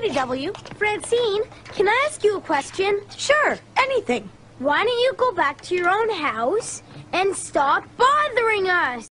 Lady W. Francine, can I ask you a question? Sure, anything. Why don't you go back to your own house and stop bothering us?